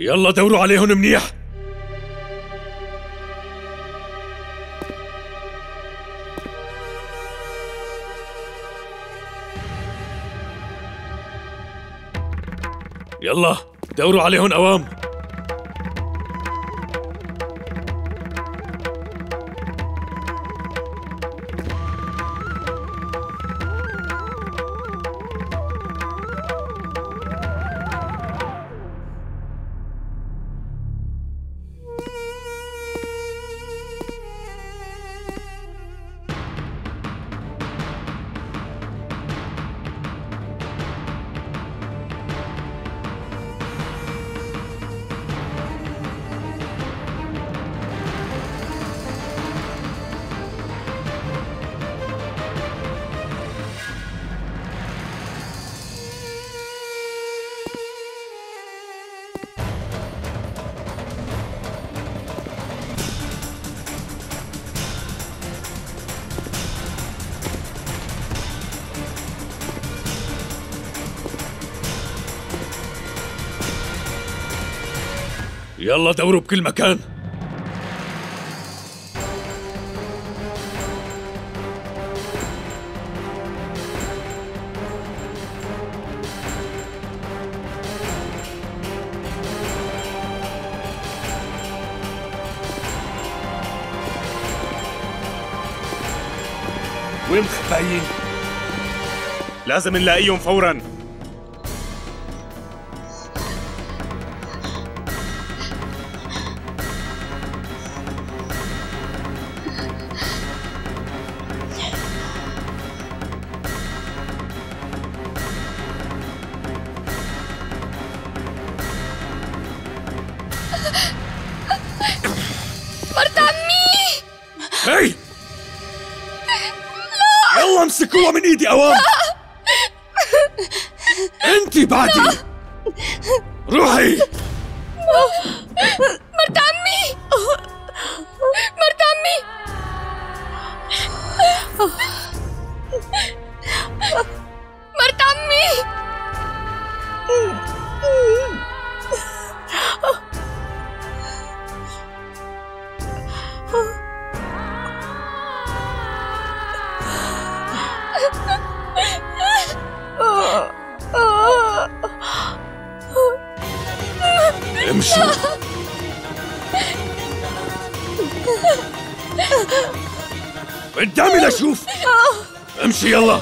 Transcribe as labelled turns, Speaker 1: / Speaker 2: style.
Speaker 1: يلا دوروا عليهم منيح. يلا دوروا عليهم أوام. يلا دوروا بكل مكان
Speaker 2: وين مخبايين؟ لازم نلاقيهم فورا
Speaker 1: يلا امسكوها من إيدي أوام. أنت بعدي. روحي.
Speaker 3: مرت عمي. مرت عمي.
Speaker 1: امشوا قدامي لاشوف امشي يلا.